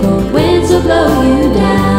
cold winds will blow you down.